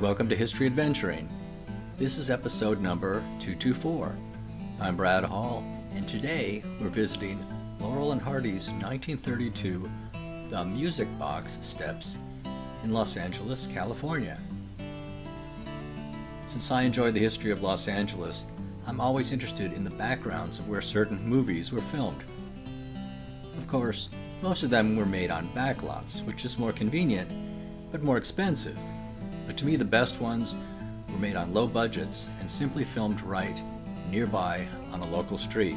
Welcome to History Adventuring. This is episode number 224. I'm Brad Hall, and today we're visiting Laurel and Hardy's 1932 The Music Box Steps in Los Angeles, California. Since I enjoy the history of Los Angeles, I'm always interested in the backgrounds of where certain movies were filmed. Of course, most of them were made on backlots, which is more convenient, but more expensive. But to me, the best ones were made on low budgets and simply filmed right nearby on a local street.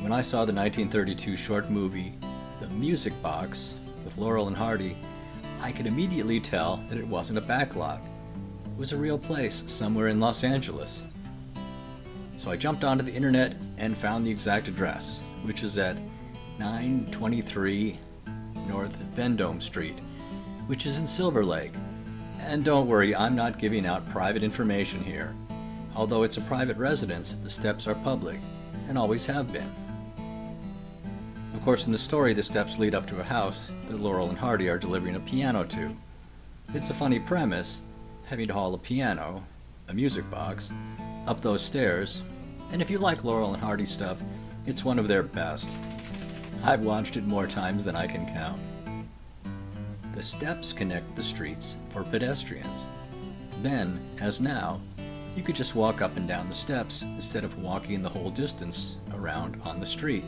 When I saw the 1932 short movie, The Music Box, with Laurel and Hardy, I could immediately tell that it wasn't a backlot. It was a real place somewhere in Los Angeles. So I jumped onto the internet and found the exact address, which is at 923 North Vendome Street, which is in Silver Lake. And don't worry, I'm not giving out private information here. Although it's a private residence, the steps are public, and always have been. Of course, in the story, the steps lead up to a house that Laurel and Hardy are delivering a piano to. It's a funny premise, having to haul a piano, a music box, up those stairs, and if you like Laurel and Hardy stuff, it's one of their best. I've watched it more times than I can count. The steps connect the streets for pedestrians. Then, as now, you could just walk up and down the steps instead of walking the whole distance around on the street.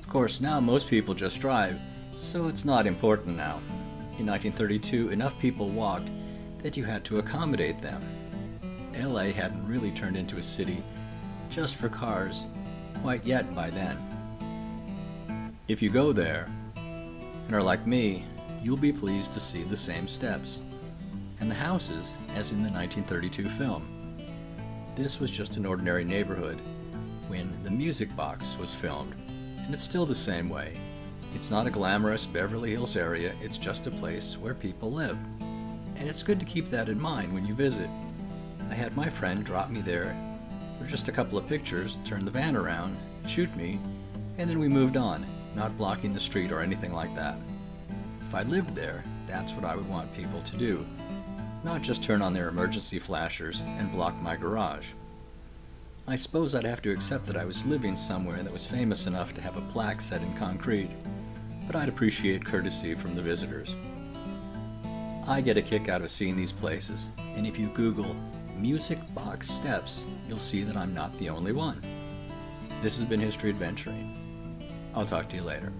Of course, now most people just drive, so it's not important now. In 1932, enough people walked that you had to accommodate them. LA hadn't really turned into a city just for cars quite yet by then. If you go there and are like me, you'll be pleased to see the same steps and the houses as in the 1932 film. This was just an ordinary neighborhood when The Music Box was filmed, and it's still the same way. It's not a glamorous Beverly Hills area, it's just a place where people live. And it's good to keep that in mind when you visit. I had my friend drop me there for just a couple of pictures, turn the van around, shoot me, and then we moved on, not blocking the street or anything like that. If I lived there, that's what I would want people to do, not just turn on their emergency flashers and block my garage. I suppose I'd have to accept that I was living somewhere that was famous enough to have a plaque set in concrete, but I'd appreciate courtesy from the visitors. I get a kick out of seeing these places, and if you Google Music Box Steps, you'll see that I'm not the only one. This has been History Adventuring. I'll talk to you later.